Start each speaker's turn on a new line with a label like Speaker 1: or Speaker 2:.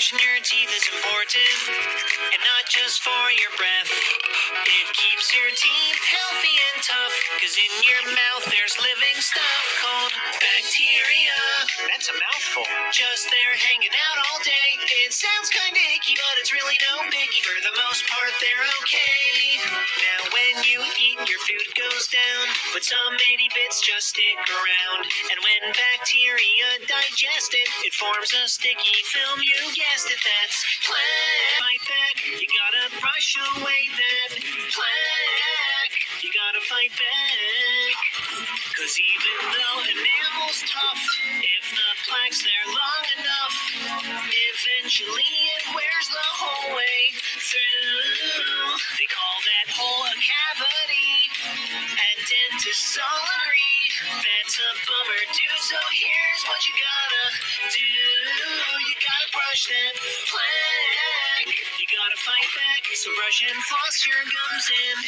Speaker 1: brushing your teeth is important, and not just for your breath. It keeps your teeth healthy and tough, cause in your mouth there's living Mouthful. Just there hanging out all day. It sounds kinda icky, but it's really no biggie. For the most part, they're okay. Now, when you eat, your food goes down, but some itty bits just stick around. And when bacteria digest it, it forms a sticky film. You guessed it, that's plaque. Fight back, you gotta brush away that plaque. You gotta fight back. Cause even though enamel's tough, it wears the whole way through. They call that hole a cavity, and dentists all agree that's a bummer, dude. So here's what you gotta do: you gotta brush that plaque. You gotta fight back, so brush and floss your gums and